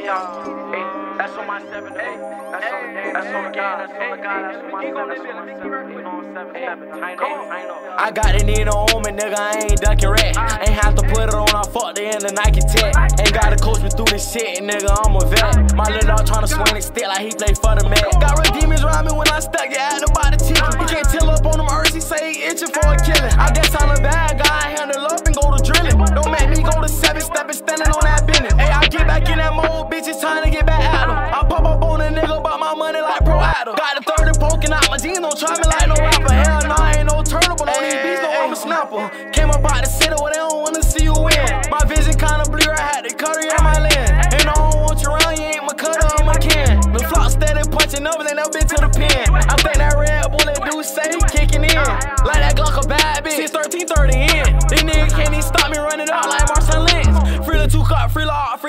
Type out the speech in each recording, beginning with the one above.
Hey, that's on my seven. Hey, that's on the That's on God. That's on the God. That's on my seven. That's on my seven. You know, seven, seven. Oh. I got it in on me, nigga. I ain't ducking rat. Ain't have to put it on. I fucked it in the Nike tech. Ain't gotta coach me through this shit, nigga. I'm a vet. My little dog tryna swing it still like he play for the Met. Got red demons around me when I stuck it out about the ticket. You can't that bitch. It's time to get back at him. I pop up on a nigga, but my money like pro Adam. Got the 30 poking out my jeans, don't try me like no rapper. Hell no, I ain't no turnable on these beats, no I'm a snapper. Came up out the city where they don't wanna see you win. My vision kinda blurry, I had to cut her in my lens. And I don't want you around, you ain't my cutter, I'm a can. The flock steady punching up, they never been to the pen. I think that red bullet do say kicking in.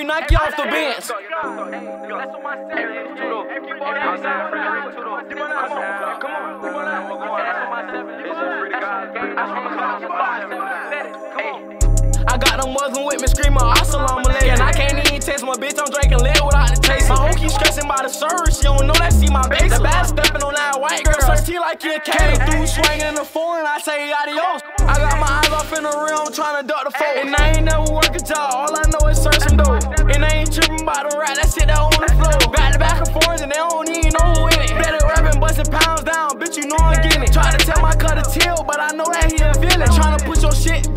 Free law, free Nike off the bench. I got them Muslim with me screaming Assalamu alaikum. And I can't even taste my bitch, I'm drinking lead without the taste. My hoe keep stressing by the service, she don't know that see my base. The bad stepping on that white girl, search T like you came through swinging the foreign, I say adios. I got my eyes off in the rim, trying to duck the foe. And I ain't never work a job, all I know is search some dough. Tripping by that shit that on the floor. Back to back and forth, and they don't even know who in it. Better rapping, busting pounds down, bitch, you know I'm getting it. Try to tell my cut a chill, but I know that he a villain. Trying to push your shit